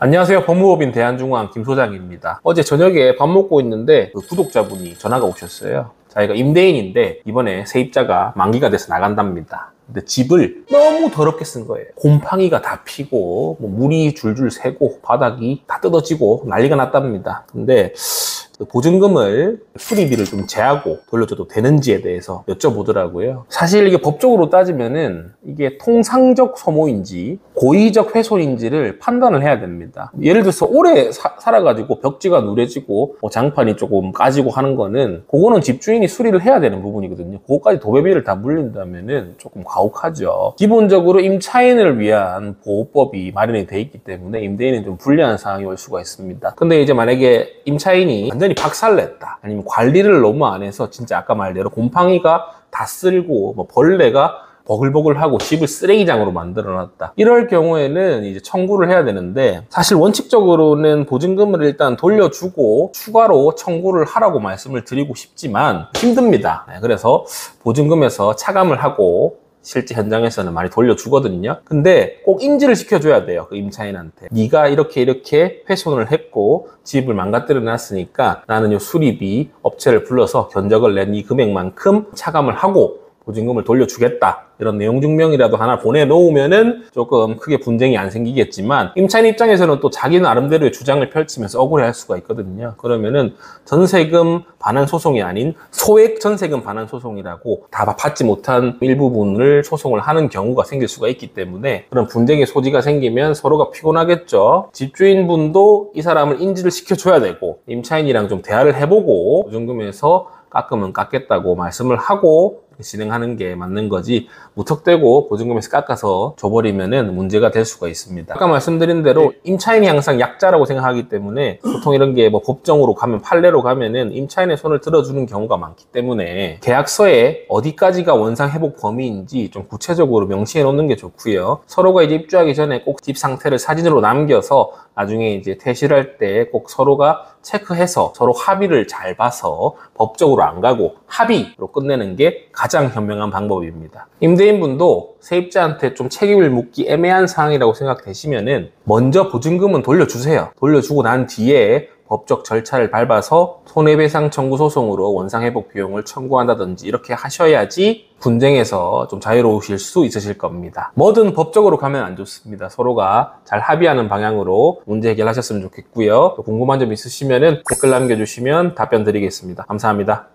안녕하세요. 법무법인 대한중앙 김 소장입니다. 어제 저녁에 밥 먹고 있는데 그 구독자분이 전화가 오셨어요. 자기가 임대인인데 이번에 세입자가 만기가 돼서 나간답니다. 근데 집을 너무 더럽게 쓴 거예요. 곰팡이가 다 피고 뭐 물이 줄줄 새고 바닥이 다 뜯어지고 난리가 났답니다. 근데 그 보증금을 수리비를 좀 제하고 돌려줘도 되는지에 대해서 여쭤보더라고요. 사실 이게 법적으로 따지면은 이게 통상적 소모인지 고의적 훼손인지를 판단을 해야 됩니다. 예를 들어서 오래 사, 살아가지고 벽지가 누래지고 뭐 장판이 조금 까지고 하는 거는 그거는 집주인이 수리를 해야 되는 부분이거든요. 그거까지 도배비를 다 물린다면은 조금 가혹하죠. 기본적으로 임차인을 위한 보호법이 마련이 돼 있기 때문에 임대인은 좀 불리한 상황이 올 수가 있습니다. 근데 이제 만약에 임차인이 완전히 박살냈다. 아니면 관리를 너무 안 해서 진짜 아까 말대로 곰팡이가 다 쓸고 뭐 벌레가 버글버글하고 집을 쓰레기장으로 만들어놨다. 이럴 경우에는 이제 청구를 해야 되는데 사실 원칙적으로는 보증금을 일단 돌려주고 추가로 청구를 하라고 말씀을 드리고 싶지만 힘듭니다. 네, 그래서 보증금에서 차감을 하고 실제 현장에서는 많이 돌려주거든요. 근데 꼭 인지를 시켜줘야 돼요. 그 임차인한테. 네가 이렇게 이렇게 훼손을 했고 집을 망가뜨려 놨으니까 나는 이 수리비 업체를 불러서 견적을 낸 이 금액만큼 차감을 하고 보증금을 돌려주겠다. 이런 내용 증명이라도 하나 보내놓으면은 조금 크게 분쟁이 안 생기겠지만 임차인 입장에서는 또 자기 나름대로의 주장을 펼치면서 억울해할 수가 있거든요. 그러면은 전세금 반환 소송이 아닌 소액 전세금 반환 소송이라고 다 받지 못한 일부분을 소송을 하는 경우가 생길 수가 있기 때문에 그런 분쟁의 소지가 생기면 서로가 피곤하겠죠. 집주인분도 이 사람을 인지를 시켜줘야 되고 임차인이랑 좀 대화를 해보고 보증금에서 깎으면 깎겠다고 말씀을 하고 진행하는 게 맞는 거지 무턱대고 보증금에서 깎아서 줘버리면은 문제가 될 수가 있습니다. 아까 말씀드린 대로 임차인이 항상 약자라고 생각하기 때문에 보통 이런 게 뭐 법정으로 가면 판례로 가면은 임차인의 손을 들어주는 경우가 많기 때문에 계약서에 어디까지가 원상 회복 범위인지 좀 구체적으로 명시해 놓는 게 좋고요. 서로가 이제 입주하기 전에 꼭 집 상태를 사진으로 남겨서 나중에 이제 퇴실할 때 꼭 서로가 체크해서 서로 합의를 잘 봐서 법적으로 안 가고 합의로 끝내는 게 가장 현명한 방법입니다. 임대인분도 세입자한테 좀 책임을 묻기 애매한 상황이라고 생각되시면은 먼저 보증금은 돌려주세요. 돌려주고 난 뒤에 법적 절차를 밟아서 손해배상 청구 소송으로 원상회복 비용을 청구한다든지 이렇게 하셔야지 분쟁에서 좀 자유로우실 수 있으실 겁니다. 뭐든 법적으로 가면 안 좋습니다. 서로가 잘 합의하는 방향으로 문제 해결하셨으면 좋겠고요. 궁금한 점 있으시면 댓글 남겨주시면 답변 드리겠습니다. 감사합니다.